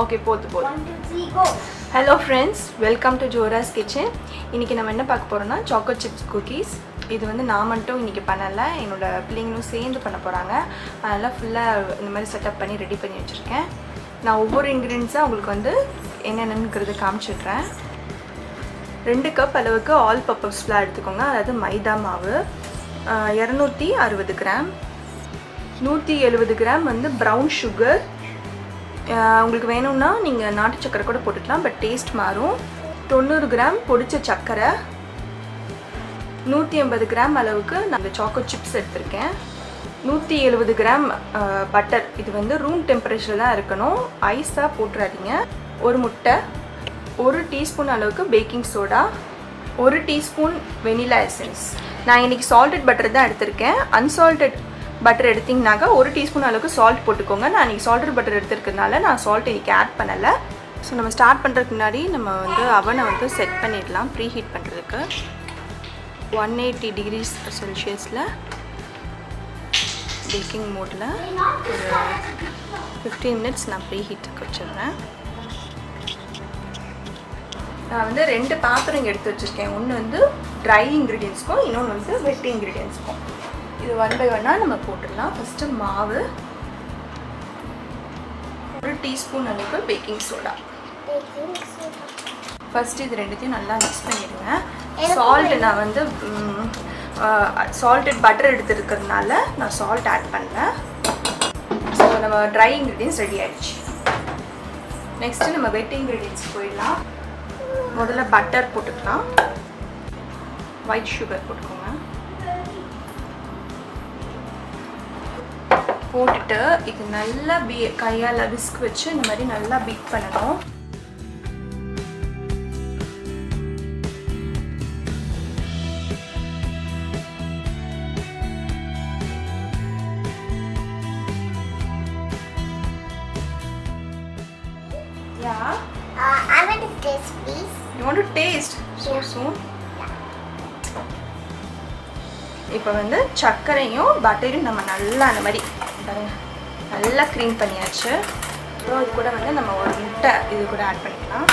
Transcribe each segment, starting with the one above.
Okay போது போதும். Hello friends welcome to Jora's kitchen இன்றைக்கி நம்ம என்ன பார்க்க போகிறோம்னா சாக்கோ சிப்ஸ் குக்கீஸ் இது வந்து நான் மட்டும் இன்றைக்கி பண்ணலை. என்னோட பிள்ளைங்களும் சேர்ந்து பண்ண போகிறாங்க அதனால் ஃபுல்லாக இந்த மாதிரி செட்டப் பண்ணி ரெடி பண்ணி வச்சுருக்கேன். நான் ஒவ்வொரு இன்க்ரீடியன்ஸாக உங்களுக்கு வந்து என்னென்னங்கிறது காமிச்சிடுறேன். ரெண்டு கப் அளவுக்கு ஆல் பர்பஸ் எடுத்துக்கோங்க. அதாவது மைதா மாவு. இரநூத்தி அறுபது கிராம் நூற்றி எழுபது கிராம் வந்து ப்ரௌன் சுகர் உங்களுக்கு வேணும்னா நீங்கள் நாட்டு சக்கரை கூட போட்டுக்கலாம் பட் டேஸ்ட் மாறும். தொண்ணூறு கிராம் பொடிச்ச சர்க்கரை நூற்றி ஐம்பது கிராம் அளவுக்கு நான் இந்த சாக்கோ சிப்ஸ் எடுத்திருக்கேன். நூற்றி எழுபது கிராம் பட்டர் இது வந்து ரூம் டெம்பரேச்சரில் தான் இருக்கணும். ஐஸாக போட்டுறாதீங்க. ஒரு முட்டை ஒரு டீஸ்பூன் அளவுக்கு பேக்கிங் சோடா ஒரு டீஸ்பூன் வெனிலா எசன்ஸ் நான் இன்றைக்கி சால்டட் பட்டர் தான் எடுத்திருக்கேன். அன்சால்டட் பட்டர் எடுத்திங்கனாக்கா ஒரு டீஸ்பூன் அளவுக்கு சால்ட் போட்டுக்கோங்க. நான் இன்றைக்கி சால்டட் பட்டர் எடுத்துருக்கறனால நான் சால்ட் இன்றைக்கி ஆட் பண்ணலை. ஸோ நம்ம ஸ்டார்ட் பண்ணுறதுக்கு முன்னாடி நம்ம வந்து அவனை வந்து செட் பண்ணிடலாம் ப்ரீ ஹீட் பண்ணுறதுக்கு ஒன் எயிட்டி டிகிரிஸ் செல்சியஸில் பேக்கிங் மோடில் ஒரு ஃபிஃப்டீன் மினிட்ஸ் நான் ப்ரீ ஹீட்டுக்கு வச்சிடுறேன். நான் வந்து ரெண்டு பாத்திரம் எடுத்து வச்சுருக்கேன். ஒன்று வந்து ட்ரை இன்க்ரீடியன்ஸ்க்கும் இன்னொன்று வந்து வெட் இன்க்ரீடியன்ஸ்க்கும் இது ஒன் பை ஒன்னாக நம்ம போட்டுடலாம். ஃபஸ்ட்டு மாவு ஒரு டீஸ்பூன் அளவுக்கு பேக்கிங் சோடா. ஃபஸ்ட்டு இது ரெண்டுத்தையும் நல்லா மிக்ஸ் பண்ணிடுங்க. சால்ட் நான் வந்து சால்டட் பட்டர் எடுத்துருக்கிறதுனால நான் சால்ட் ஆட் பண்ணேன் ஸோ நம்ம ட்ரை இன்க்ரீடியன்ஸ் ரெடி ஆயிடுச்சு. நெக்ஸ்ட்டு நம்ம வெட் இன்க்ரீடியன்ஸ் போயிடலாம். முதல்ல பட்டர் போட்டுக்கலாம். ஒயிட் சுகர் போட்டுக்கோங்க. போட்டுட்டு இது நல்லா பீ கையால் விஸ்க் வச்சு இந்த மாதிரி நல்லா பீட் பண்ணணும் Yeah. Uh, I want to taste, please. You want to taste so soon? இப்போ வந்து சர்க்கரையும் பட்டரையும் நம்ம நல்லா அந்த மாதிரி பாருங்க. நல்லா க்ரீம் பண்ணியாச்சு. அப்புறம் இது கூட வந்து நம்ம ஒரு முட்டை இது கூட ஆட் பண்ணிக்கலாம்.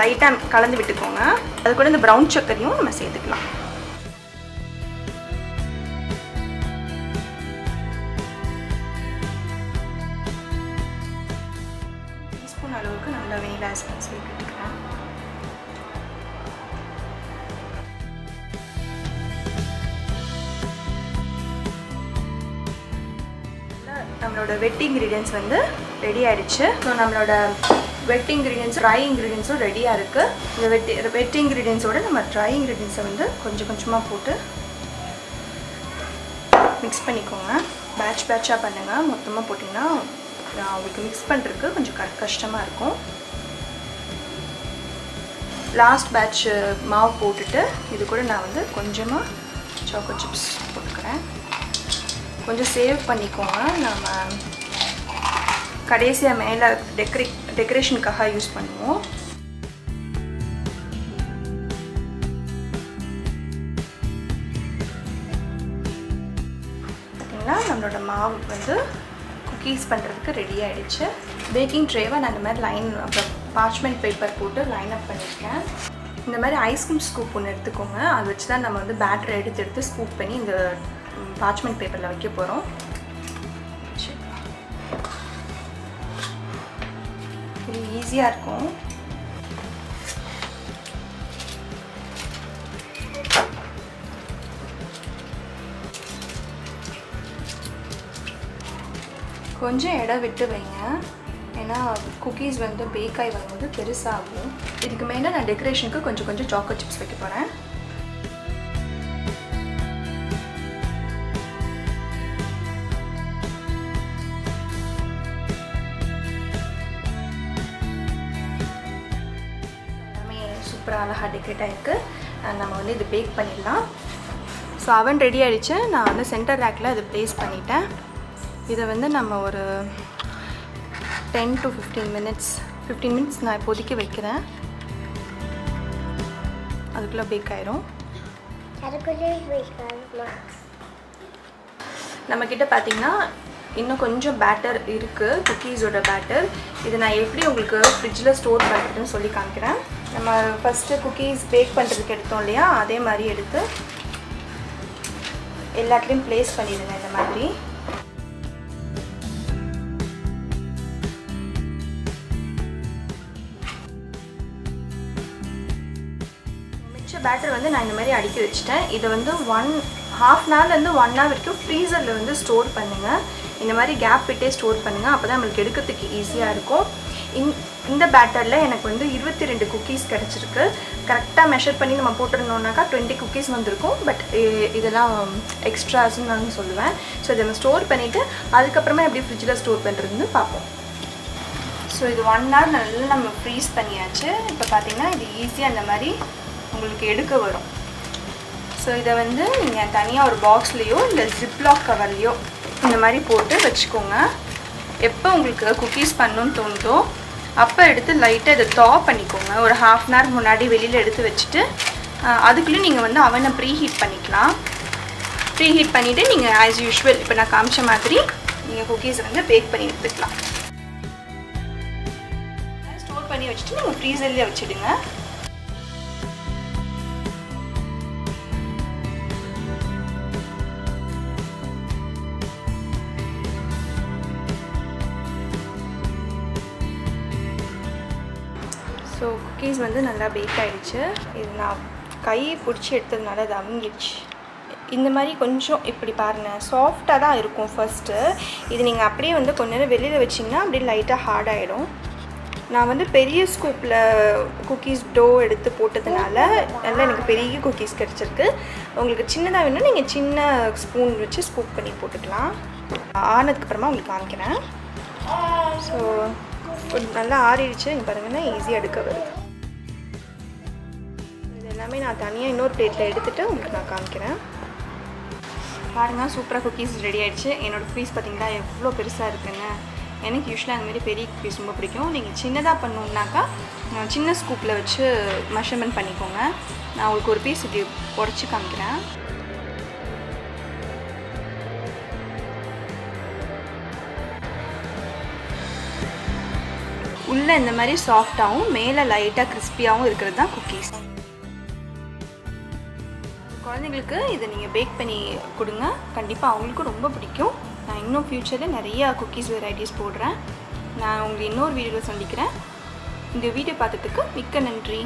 லைட்டாக கலந்து விட்டுக்கோங்க. அது கூட இந்த ப்ரௌன் சக்கரையும் நம்ம சேர்த்துக்கலாம். நம்மளோட வெட் இன்க்ரீடியன்ஸ் வந்து ரெடி ஆயிடுச்சு. ஸோ நம்மளோட வெட் இன்க்ரீடியன்ஸ் ட்ரை இன்க்ரீடியன்ஸும் ரெடியாக இருக்குது இந்த வெட் வெட் இன்க்ரீடியன்ஸோடு நம்ம ட்ரை இன்க்ரீடியன்ஸை வந்து கொஞ்சம் கொஞ்சமாக போட்டு மிக்ஸ் பண்ணிக்கோங்க. பேட்ச் பேட்சாக பண்ணுங்கள் மொத்தமாக போட்டிங்கன்னா உங்களுக்கு மிக்ஸ் பண்ணுறதுக்கு கொஞ்சம் க கஷ்டமாக இருக்கும். லாஸ்ட் பேட்ச் மாவு போட்டுட்டு இது கூட நான் வந்து கொஞ்சமாக சாக்கோ சிப்ஸ் போட்டுக்கிறேன். கொஞ்சம் சேவ் பண்ணிக்கோங்க. நம்ம கடைசியாக மேலே டெக்கரே டெக்கரேஷனுக்காக யூஸ் பண்ணுவோம். பார்த்தீங்கன்னா நம்மளோட மாவு வந்து குக்கீஸ் பண்ணுறதுக்கு ரெடி ஆகிடுச்சு பேக்கிங் ட்ரேவை நான் இந்த மாதிரி லைன் அப்புறம் பார்ச்மெண்ட் பேப்பர் போட்டு லைன் அப் பண்ணியிருக்கேன் இந்த மாதிரி ஐஸ்கிரீம் ஸ்கூப் ஒன்று எடுத்துக்கோங்க. அதை வச்சு தான் நம்ம வந்து பேட்டரை எடுத்து எடுத்து ஸ்கூப் பண்ணி இந்த பார்ச்மெண்ட் பேப்பரில் வைக்க போகிறோம் இது ஈஸியாக இருக்கும். கொஞ்சம் இடம் விட்டு வைங்க. ஏன்னா குக்கீஸ் வந்து பேக்காய் வரும்போது பெருசாகும். இதுக்கு மேலே நான் டெக்கரேஷனுக்கு கொஞ்சம் கொஞ்சம் சாக்கோ சிப்ஸ் வைக்க போகிறேன் சூப்பராக அழகாக டெக்கரேட் ஆகிருக்கு நம்ம வந்து இது பேக் பண்ணிடலாம். ஸோ அவன் ரெடி ஆகிடுச்சு நான் வந்து சென்டர் ரேக்கில் இது ப்ளேஸ் பண்ணிட்டேன். இதை வந்து நம்ம ஒரு ten to fifteen minutes fifteen minutes நான் இப்போதைக்கு வைக்கிறேன். அதுக்குள்ளே பேக் ஆயிரும். நம்மக்கிட்ட பார்த்தீங்கன்னா இன்னும் கொஞ்சம் பேட்டர் இருக்குது குக்கீஸோட பேட்டர் இது நான் எப்படி உங்களுக்கு ஃப்ரிட்ஜில் ஸ்டோர் பண்ணுறதுன்னு சொல்லி காமிக்கிறேன். நம்ம ஃபஸ்ட்டு குக்கீஸ் பேக் பண்ணுறதுக்கு எடுத்தோம் இல்லையா? அதே மாதிரி எடுத்து எல்லாத்துலேயும் ப்ளேஸ் பண்ணிடுங்க இந்த மாதிரி. மிச்ச பேட்டர் வந்து நான் இந்த மாதிரி அடுக்கி வச்சுட்டேன். இதை வந்து ஒன் ஹாஃப் அன் ஹவர்லேருந்து ஒன் ஹவர் வரைக்கும் ஃப்ரீசரில் வந்து ஸ்டோர் பண்ணுங்கள் இந்த மாதிரி கேப் விட்டே ஸ்டோர் பண்ணுங்கள் அப்போ தான் நம்மளுக்கு எடுக்கிறதுக்கு ஈஸியாக இருக்கும். இன் இந்த பேட்டரில் எனக்கு வந்து இருபத்தி ரெண்டு குக்கீஸ் கிடச்சிருக்கு. கரெக்டாக மெஷர் பண்ணி நம்ம போட்டிருந்தோம்னாக்கா டுவெண்ட்டி குக்கீஸ் வந்திருக்கும். பட் இதெல்லாம் எக்ஸ்ட்ராஸ்ன்னு நான் சொல்லுவேன். ஸோ இதை நம்ம ஸ்டோர் பண்ணிவிட்டு அதுக்கப்புறமா எப்படி ஃப்ரிட்ஜில் ஸ்டோர் பண்ணுறதுன்னு பார்ப்போம். ஸோ இது ஒன் ஹவர் நல்லா நம்ம ஃப்ரீஸ் பண்ணியாச்சு. இப்போ பார்த்தீங்கன்னா இது ஈஸியாக அந்த மாதிரி உங்களுக்கு எடுக்க வரும். ஸோ இதை வந்து நீங்கள் தனியாக ஒரு பாக்ஸ்லேயோ இல்லை ஜிப்லாக் கவர்லேயோ இந்த மாதிரி போட்டு வச்சுக்கோங்க. எப்போ உங்களுக்கு குக்கீஸ் பண்ணணும்னு தோணுதோ அப்போ எடுத்து லைட்டாக இதை தா பண்ணிக்கோங்க. ஒரு ஹாஃப் அன் ஹவர் முன்னாடி வெளியில் எடுத்து வச்சுட்டு அதுக்குள்ளேயும் நீங்கள் வந்து அவனை ப்ரீ ஹீட் பண்ணிக்கலாம். ப்ரீ ஹீட் பண்ணிவிட்டு நீங்கள் ஆஸ் யூஷுவல் இப்போ நான் காமிச்ச மாதிரி நீங்கள் குக்கீஸ் வந்து பேக் பண்ணி எடுத்துக்கலாம். ஸ்டோர் பண்ணி வச்சுட்டு நீங்கள் ஃப்ரீசர்லேயே வச்சுடுங்க. குக்கீஸ் வந்து நல்லா பேக் ஆகிடுச்சு இது நான் கை பிடிச்சி எடுத்ததுனால அது அமுங்கிடுச்சு. இந்த மாதிரி கொஞ்சம் இப்படி பாருங்கள் சாஃப்டாக தான் இருக்கும் ஃபஸ்ட்டு இது நீங்கள் அப்படியே வந்து கொஞ்ச நேரம் வெளியில் வச்சிங்கன்னா அப்படியே லைட்டாக ஹார்ட் ஆகிடும் நான் வந்து பெரிய ஸ்கூப்பில் குக்கீஸ் டோ எடுத்து போட்டதுனால நல்லா எனக்கு பெரிய குக்கீஸ் கிடச்சிருக்கு. உங்களுக்கு சின்னதாக வேணும்னா நீங்கள் சின்ன ஸ்பூன் வச்சு ஸ்கூப் பண்ணி போட்டுக்கலாம். ஆனதுக்கப்புறமா உங்களுக்கு காமிக்கிறேன். ஸோ கொஞ்சம் நல்லா ஆறிடுச்சு. நீங்கள் பாருங்கன்னா ஈஸியாக எடுக்க வருது. எல்லாமே நான் தனியாக இன்னொரு பிளேட்டில் எடுத்துகிட்டு உங்களுக்கு நான் காமிக்கிறேன். பாருங்கள் சூப்பராக குக்கீஸ் ரெடி ஆகிடுச்சு என்னோடய குக்கீஸ் பார்த்திங்களா எவ்வளோ பெருசாக இருக்குன்னு. எனக்கு யூஸ்வலாக அந்தமாரி பெரிய குக்கீஸ் ரொம்ப பிடிக்கும். நீங்கள் சின்னதாக பண்ணணுன்னாக்கா சின்ன ஸ்கூப்பில் வச்சு மெஷர்மெண்ட் பண்ணிக்கோங்க. நான் உங்களுக்கு ஒரு பீஸ் இப்படி உடச்சி காமிக்கிறேன். உள்ளே இந்த மாதிரி சாஃப்டாகவும் மேலே லைட்டாக கிறிஸ்பியாகவும் இருக்கிறது தான் குக்கீஸ் குழந்தைங்களுக்கு இதை நீங்கள் பேக் பண்ணி கொடுங்க. கண்டிப்பாக அவங்களுக்கும் ரொம்ப பிடிக்கும். நான் இன்னும் ஃப்யூச்சரில் நிறையா குக்கீஸ் வெரைட்டிஸ் போடுறேன். நான் உங்களுக்கு இன்னொரு வீடியோவில் சந்திக்கிறேன். இந்த வீடியோ பார்த்ததுக்கு மிக்க நன்றி.